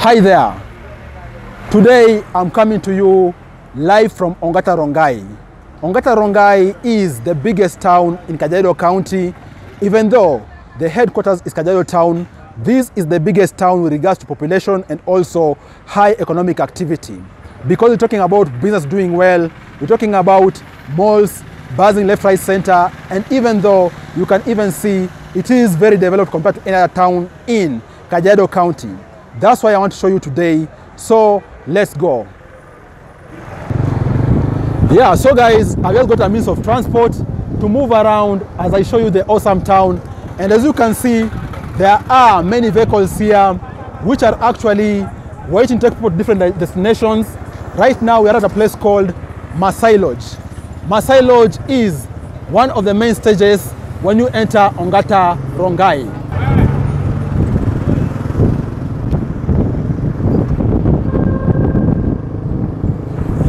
Hi there. Today I'm coming to you live from Ongata Rongai. Ongata Rongai is the biggest town in Kajiado County. Even though the headquarters is Kajiado Town, this is the biggest town with regards to population and also high economic activity. Because we're talking about business doing well, we're talking about malls, buzzing left, right, center, and even though you can even see it is very developed compared to any other town in Kajiado County. That's why I want to show you today. So let's go. Yeah, so guys, I just got a means of transport to move around as I show you the awesome town. And as you can see, there are many vehicles here which are actually waiting to take people to different destinations. Right now, we are at a place called Masai Lodge. Masai Lodge is one of the main stages when you enter Ongata Rongai.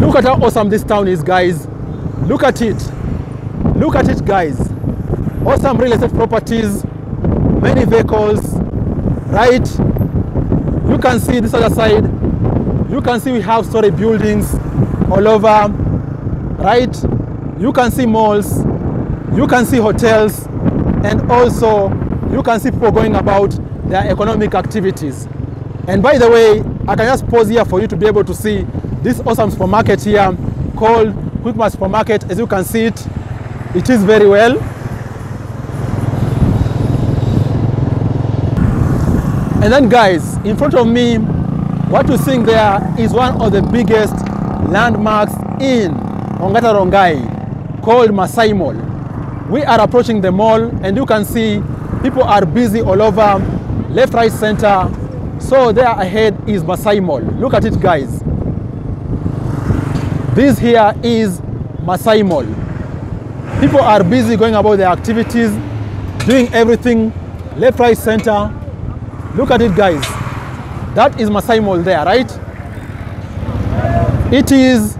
Look at how awesome this town is, guys. Look at it. Look at it, guys. Awesome real estate properties, many vehicles, right? You can see this other side. You can see we have story buildings all over, right? You can see malls, you can see hotels, and also you can see people going about their economic activities. And by the way, I can just pause here for you to be able to see this awesome supermarket here called Quickmart Supermarket. As you can see it, it is very well. And then guys, in front of me, what you seeing there is one of the biggest landmarks in Ongata Rongai called Masai Mall. We are approaching the mall and you can see people are busy all over, left, right, center. So there ahead is Masai Mall. Look at it guys. This here is Masai Mall. People are busy going about their activities, doing everything left, right, center. Look at it, guys. That is Masai Mall there, right? It is,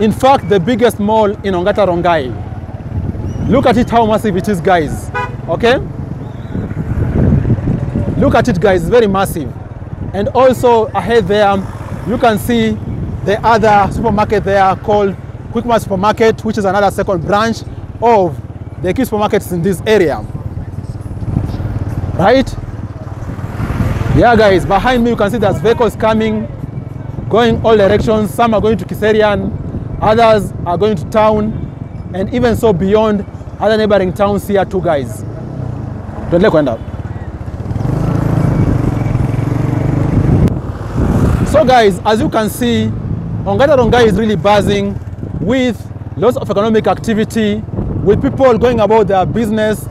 in fact, the biggest mall in Ongata Rongai. Look at it, how massive it is, guys. Okay? Look at it, guys. Very massive. And also ahead there, you can see the other supermarket there called Quickmart Supermarket, which is another second branch of the key supermarkets in this area. Right? Yeah, guys, behind me you can see there's vehicles coming, going all directions. Some are going to Kiserian, others are going to town, and even so beyond other neighboring towns here too, guys. Don't Tuendelee kwenda. Guys, as you can see, Ongata Rongai is really buzzing with lots of economic activity, with people going about their business,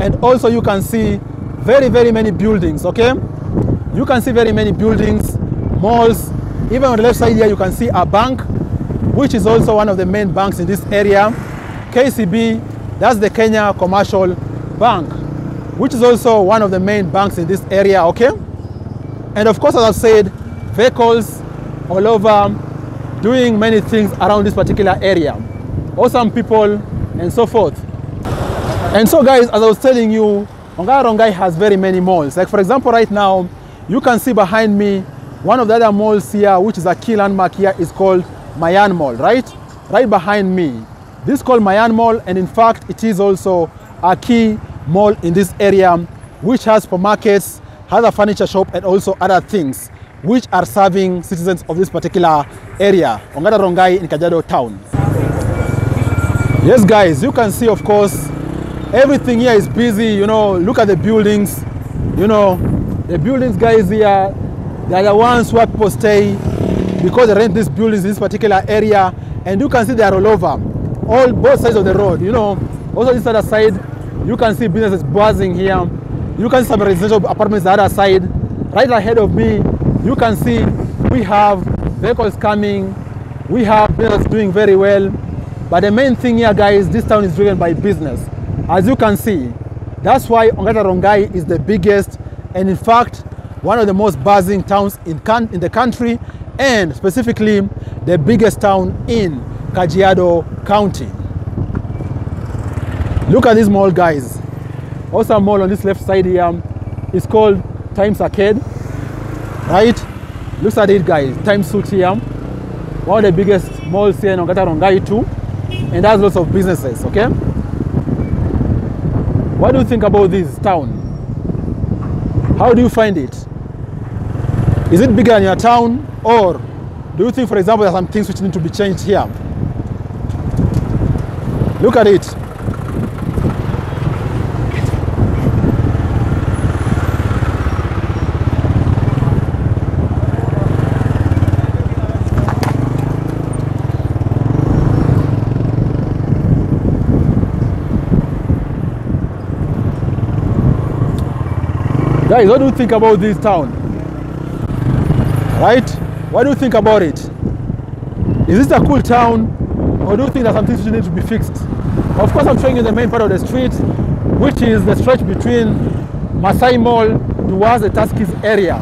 and also you can see very, very many buildings, okay? You can see very many buildings, malls, even on the left side here you can see a bank, which is also one of the main banks in this area. KCB, that's the Kenya Commercial Bank, which is also one of the main banks in this area, okay? And of course, as I've said, vehicles all over, doing many things around this particular area. Awesome people and so forth. And so guys, as I was telling you, Ongata Rongai has very many malls. Like for example, right now, you can see behind me, one of the other malls here, which is a key landmark here, is called Maiyan Mall, right? Right behind me. This is called Maiyan Mall, and in fact, it is also a key mall in this area, which has supermarkets, has a furniture shop, and also other things which are serving citizens of this particular area, Ongata Rongai in kajado town. Yes, guys, you can see, of course, everything here is busy. You know, look at the buildings. You know, the buildings, guys, here, they are the ones where people stay because they rent these buildings in this particular area. And you can see they are all over, all both sides of the road. You know, also this other side, you can see businesses buzzing here. You can see some residential apartments the other side. Right ahead of me, you can see we have vehicles coming, we have business doing very well. But the main thing here, guys, this town is driven by business. As you can see, that's why Ongata Rongai is the biggest and in fact, one of the most buzzing towns in, in the country and specifically the biggest town in Kajiado County. Look at this mall, guys. Also mall on this left side here is called Times Arcade, right? looks at it, guys. Time Suit here, one of the biggest malls here in Ongata Rongai too, and has lots of businesses. Okay. What do you think about this town? How do you find it? Is it bigger than your town, or do you think, for example, there are some things which need to be changed here? Look at it. Guys, what do you think about this town? Right? What do you think about it? Is this a cool town or do you think that some things need to be fixed? Of course, I'm showing you the main part of the street, which is the stretch between Masai Mall towards the Tuskys area.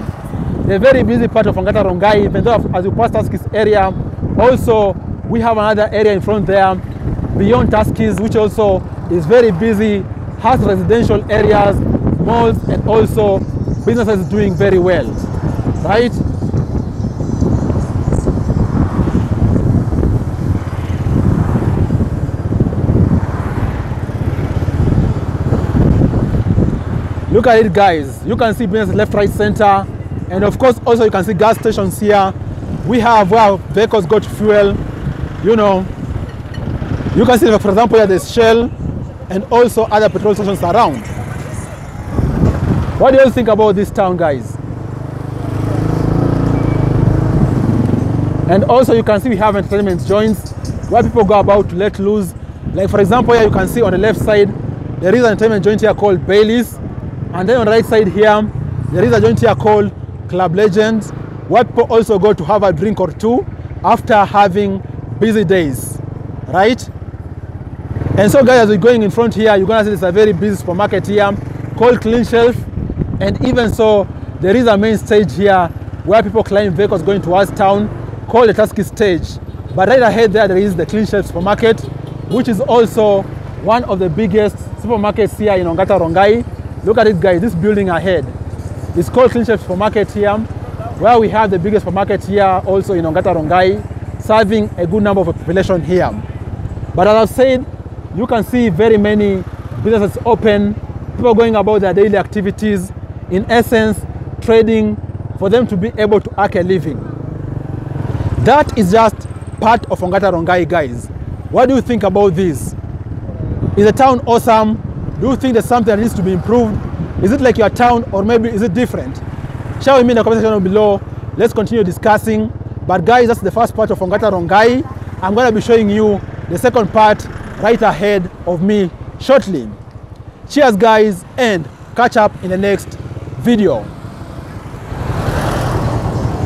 The very busy part of Ongata Rongai, even though as you pass Tuskys area, also we have another area in front there beyond Tuskys, which also is very busy, has residential areas, malls, and also businesses doing very well, right? Look at it guys, you can see business left, right, center, and of course also you can see gas stations here. We have where vehicles got fuel, you know. You can see for example here there's Shell and also other petrol stations around. What do you think about this town guys? And also you can see we have entertainment joints where people go about to let loose. Like for example here you can see on the left side there is an entertainment joint here called Bailey's and then on the right side here, there is a joint here called Club Legends, where people also go to have a drink or two after having busy days, right? And so guys, as we're going in front here, you're gonna see there's a very busy supermarket here called Clean Shelf. And even so, there is a main stage here where people climb vehicles going towards town called the Tusky stage. But right ahead there, there is the Clean Shelf supermarket, which is also one of the biggest supermarkets here in Ongata Rongai. Look at it guys, this building ahead. It's called Clean Shelf Supermarket here, where we have the biggest supermarket here also in Ongata Rongai, serving a good number of population here. But as I've said, you can see very many businesses open, people going about their daily activities, in essence, trading for them to be able to earn a living. That is just part of Ongata Rongai guys. What do you think about this? Is the town awesome? Do you think there's something that needs to be improved? Is it like your town or maybe is it different? Share with me in the comment section below. Let's continue discussing. But guys, that's the first part of Ongata Rongai. I'm going to be showing you the second part right ahead of me shortly. Cheers guys and catch up in the next video.